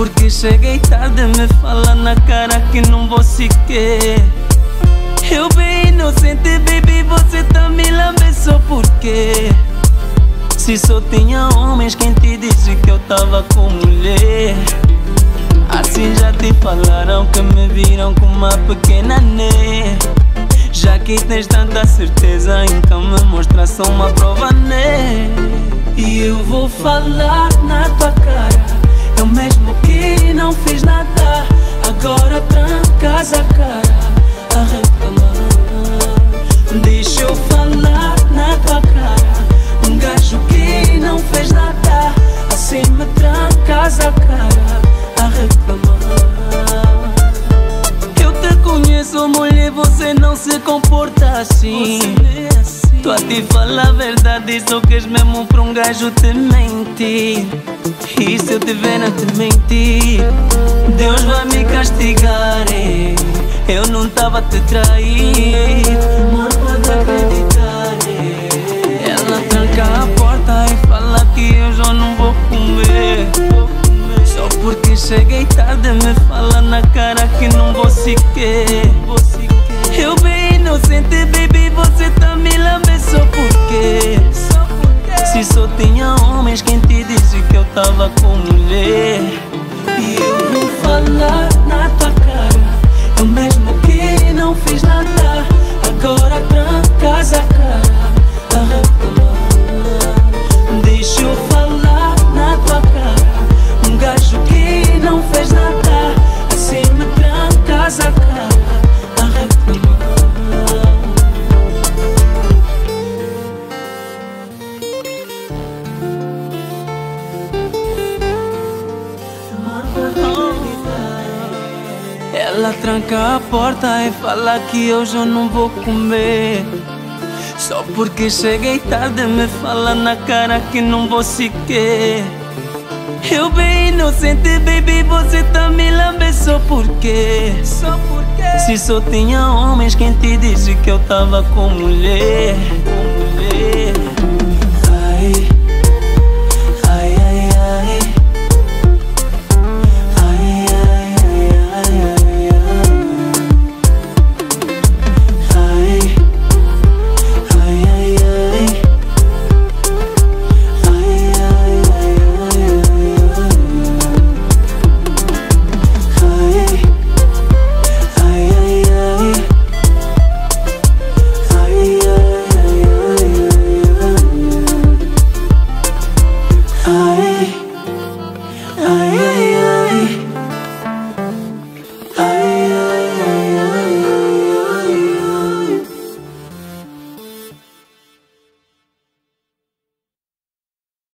porque cheguei tarde Me fala na cara que não vou sequer. Eu bem inocente, baby, você tá me lambendo só porque Se só tinha homens, quem te disse que eu tava com mulher? Assim já te falaram que me viram com uma pequena né Já que tens tanta certeza, então me mostra só uma prova né? E eu vou falar na tua cara é eu mesmo que não fiz nada Agora trancas a cara a reclamar Deixa eu falar na tua cara Um gajo que não fez nada Assim me trancas a cara a reclamar. Eu te conheço, mulher, você não se comporta assim. Tu a te fala a verdade, só queres mesmo pra um gajo te mentir. E se eu tiver a te mentir, Deus vai me castigar. eh. Eu não tava a te trair, mas pode acreditar. eh. Ela tranca a porta e fala que eu já não vou comer. Só porque cheguei tarde me fala na cara que não vou sequer disse que Ela tranca a porta e fala que eu já não vou comer. Só porque cheguei tarde me fala na cara que não vou sequer. Eu bem inocente, baby, você tá me lambendo só porque. Só porque. Se só tinha homens, quem te disse que eu tava com mulher